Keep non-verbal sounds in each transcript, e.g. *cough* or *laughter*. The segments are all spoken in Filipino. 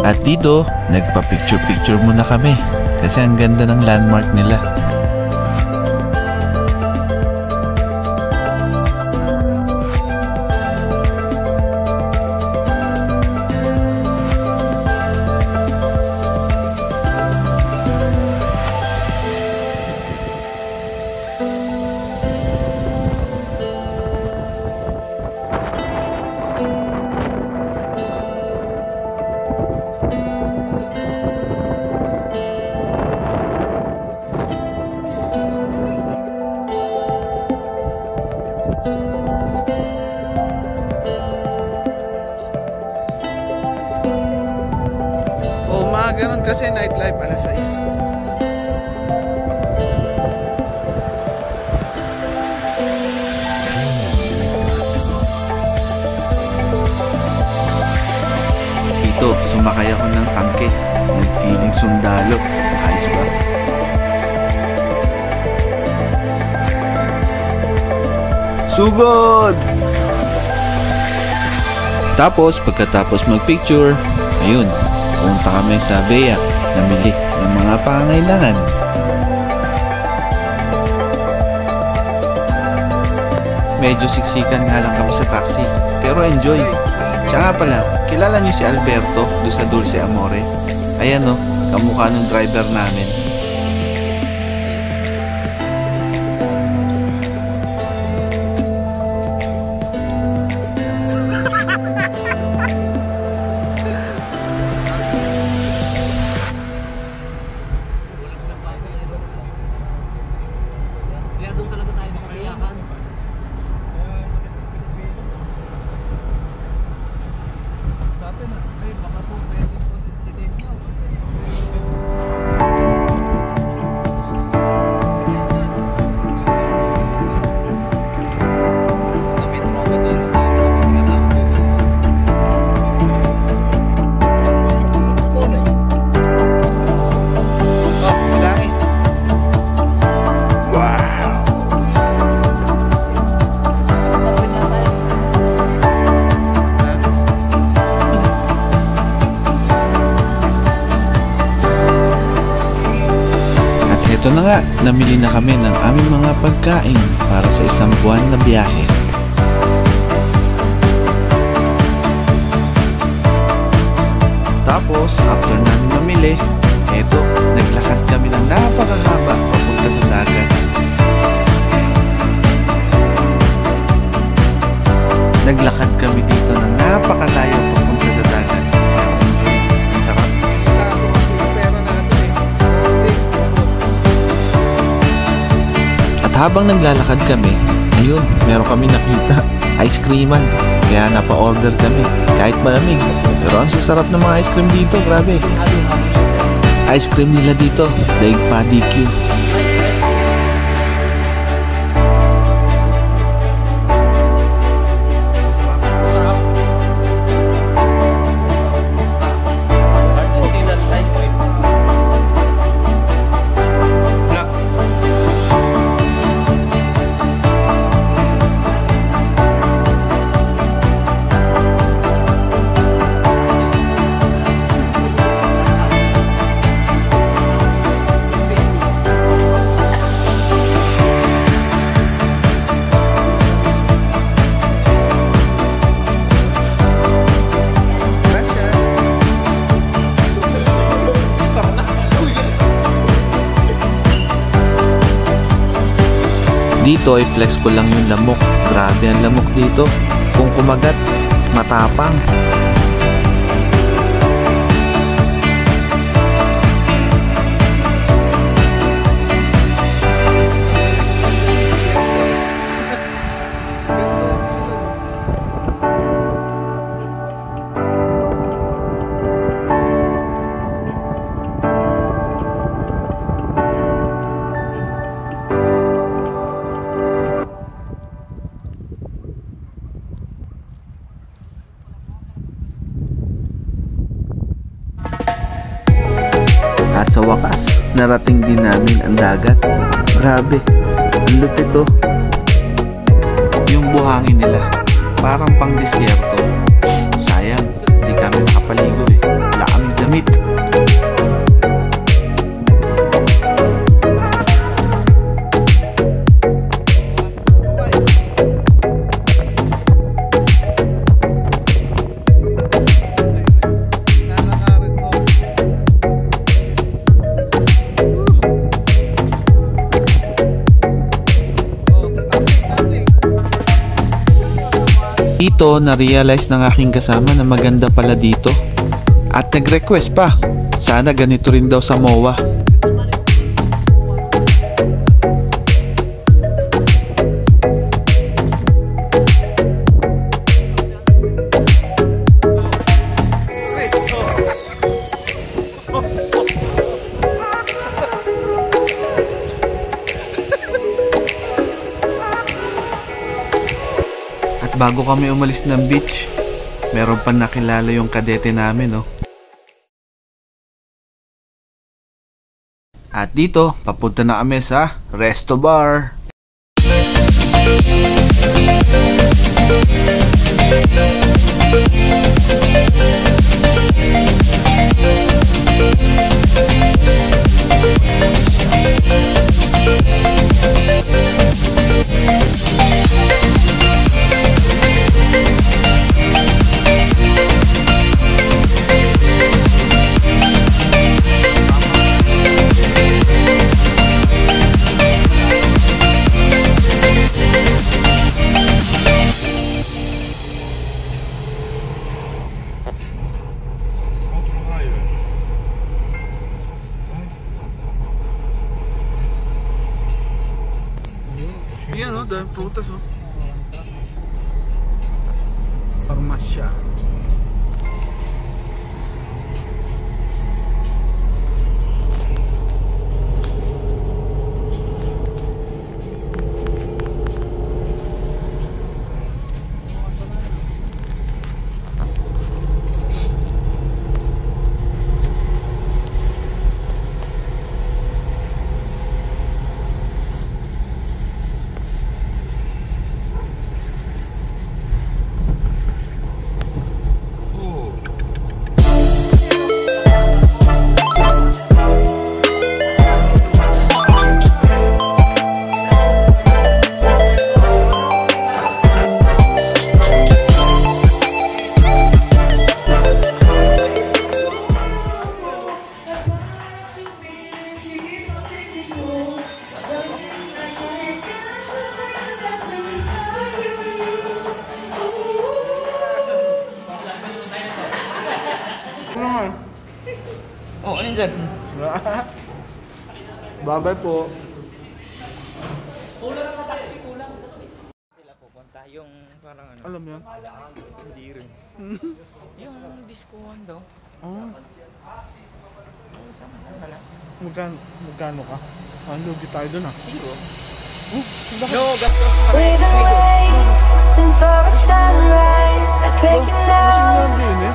At dito, nagpa-picture-picture muna kami kasi ang ganda ng landmark nila. Sumakay ako ng tangke. Nag-feeling sundalo. Ayos ba? Sugod! Tapos, pagkatapos mag-picture, ayun, punta kami sa Bea, namili ng mga pangailangan. Medyo siksikan nga lang kami sa taxi, pero enjoy. Siya nga pala, kilala niyo si Alberto do sa Dulce Amore? Ayan o, kamukha ng driver namin. Namili na kami ng aming mga pagkain para sa isang buwan na biyahe. Tapos, after namin namili, eto, naglakad kami ng napakahaba papunta sa dagat. Naglakad kami dito ng napakalayo habang naglalakad kami, ayun, meron kami nakita, ice creaman. Kaya napa-order kami, kahit malamig. Pero ang sasarap ng mga ice cream dito, grabe. Ice cream nila dito, Daig Pa DQ. Dito ay flex ko lang yung lamok. Grabe ang lamok dito. Kung kumagat, matapang. At sa wakas, narating din namin ang dagat. Grabe, ang lupit oh. Yung buhangin nila, parang pang disyerto. Sayang, hindi kami nakapaligo eh. Wala kaming dito, na-realize ng aking kasama na maganda pala dito. At nag-request pa. Sana ganito rin daw sa MOA. Bago kami umalis ng beach, meron pa nakilala yung kadete namin, no? At dito, papunta na kami sa Resto Bar. Yan Oh, ano dyan? *laughs* Bye-bye po. sila pupunta yung parang ano Alam mo yan? hindi rin *laughs* yung discoan daw Oh, oh, sama-sama lang magkano, magkano ka? Ang lugi tayo dun ah. zero Oh, no gastos pa rin waiting for a sunrise, like waking Kasi up nga din eh.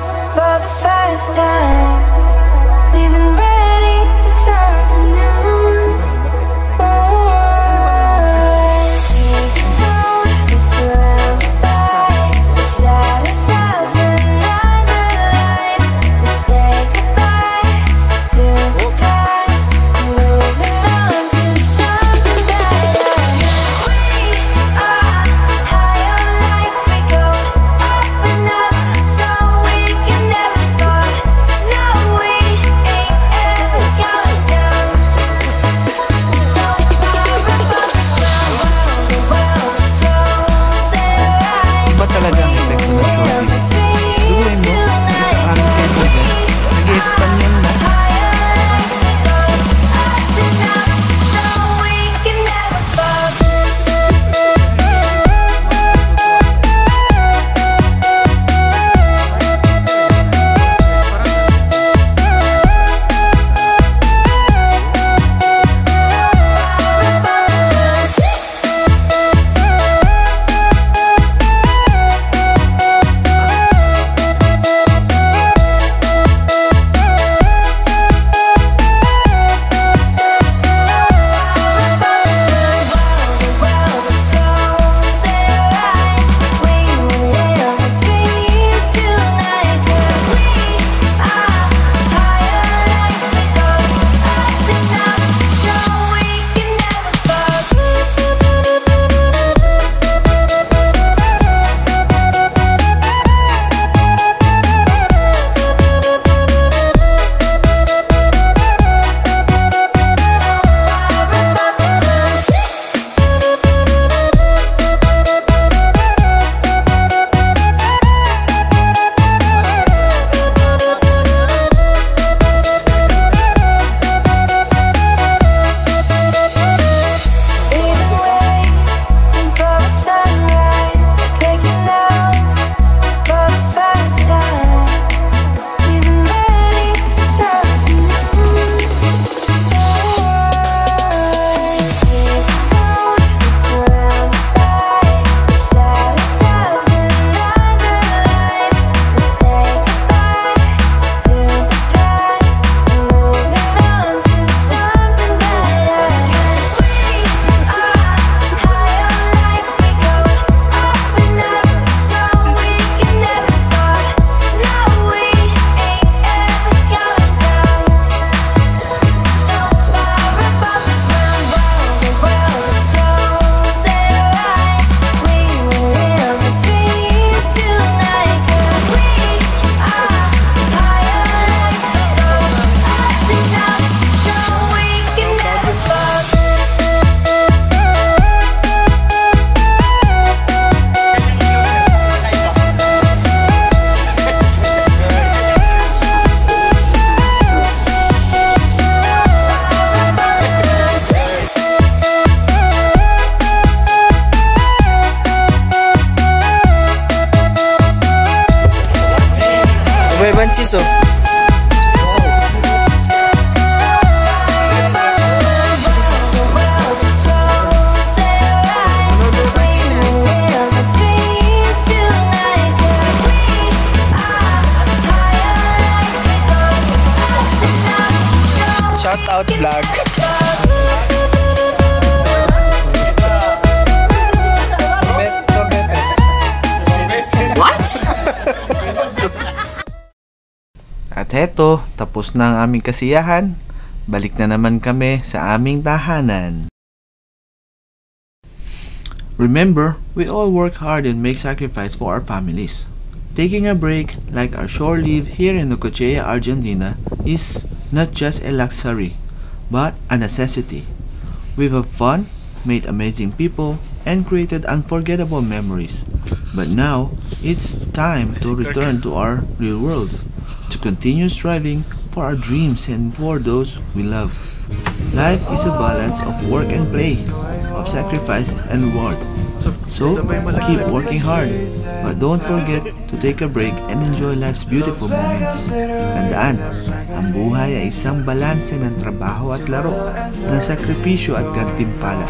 Shout out vlog. At heto, tapos na ang aming kasiyahan. Balik na naman kami sa aming tahanan. Remember, we all work hard and make sacrifice for our families. Taking a break, like our shore leave here in Necochea, Argentina, is not just a luxury, but a necessity. We've had fun, made amazing people, and created unforgettable memories. But now, it's time to return to our real world, to continue striving for our dreams and for those we love. Life is a balance of work and play, of sacrifice and reward. So, keep working hard, but don't forget to take a break and enjoy life's beautiful moments. Tandaan, ang buhay ay isang balanse ng trabaho at laro, ng sakripisyo at gantimpala.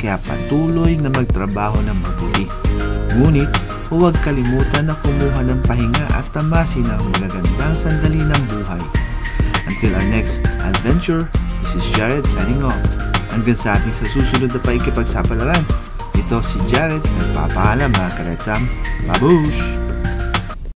Kaya patuloy na magtrabaho ng mabuti. Ngunit, huwag kalimutan na kumuha ng pahinga at tamasin ang magagandang sandali ng buhay. Until our next adventure, this is Jared signing off. Hanggang sa ating sa susunod na paikipagsapalaran. Ito si Jared, nagpapaalam mga karetsam. Babush!